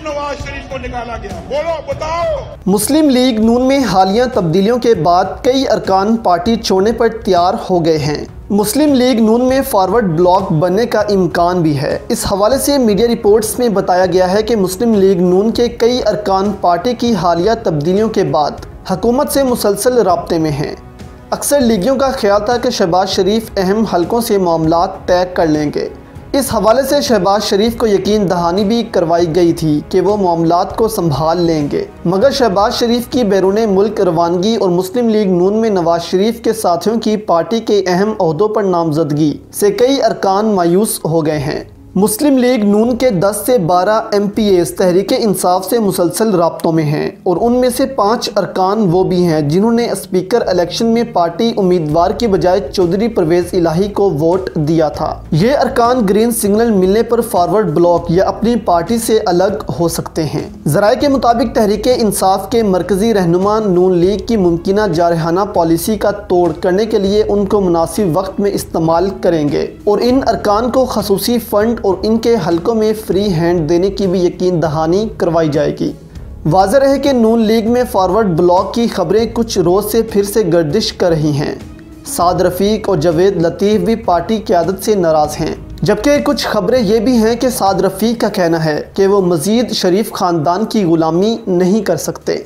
کیوں نواز شریف کو نکالا گیا۔ بولو، بتاؤ۔ مسلم لیگ نون میں حالیہ تبدیلیوں کے بعد کئی ارکان پارٹی چھوڑنے پر تیار ہو گئے ہیں۔ مسلم لیگ نون میں فارورڈ بلاک بننے کا امکان بھی ہے۔ اس حوالے سے میڈیا رپورٹس میں بتایا گیا ہے کہ مسلم لیگ نون کے کئی ارکان پارٹی کی حالیہ تبدیلیوں کے بعد حکومت سے مسلسل رابطے میں ہیں۔ اکثر لیگیوں کا خیال تھا کہ شہباز شریف اہم حلقوں سے معاملات طے کر لیں گے۔ اس حوالے سے شہباز شریف کو یقین دہانی بھی کروائی گئی تھی کہ وہ معاملات کو سنبھال لیں گے۔ مگر شہباز شریف کی بیرون ملک روانگی اور مسلم لیگ نون میں نواز شریف کے ساتھیوں کی پارٹی کے اہم عہدوں پر نامزدگی سے کئی ارکان مایوس ہو گئے ہیں۔ مسلم لیگ نون کے دس سے بارہ M P S Tehreek Insaf سے مسلسل رابطوں میں ہیں اور ان میں سے پانچ ارکان وہ بھی ہیں جنہوں نے اسپیکر الیکشن میں پارٹی امیدوار کی بجائے چودھری پرویز الہی کو ووٹ دیا تھا۔ یہ ارکان گرین سگنل ملنے پر فارورڈ بلاک یا اپنی پارٹی سے الگ ہو سکتے ہیں۔ ذرائع کے مطابق تحریک انصاف کے مرکزی رہنما نون لیگ کی ممکنہ جارحانہ پالیسی کا توڑ کرنے کے لیے ان کو مناسب وقت میں استعمال کریں گے اور ان ارکان کو خصوصی فنڈ اور ان کے حلقوں میں فری ہینڈ دینے کی بھی یقین دہانی کروائی جائے گی۔ واضح رہے کہ نون لیگ میں فارورڈ بلاک کی خبریں کچھ روز سے پھر سے گردش کر رہی ہیں۔ سعد رفیق اور جوید لطیف بھی پارٹی قیادت سے ناراض ہیں۔ جبکہ کچھ خبریں یہ بھی ہیں کہ سعد رفیق کا کہنا ہے کہ وہ مزید شریف خاندان کی غلامی نہیں کر سکتے۔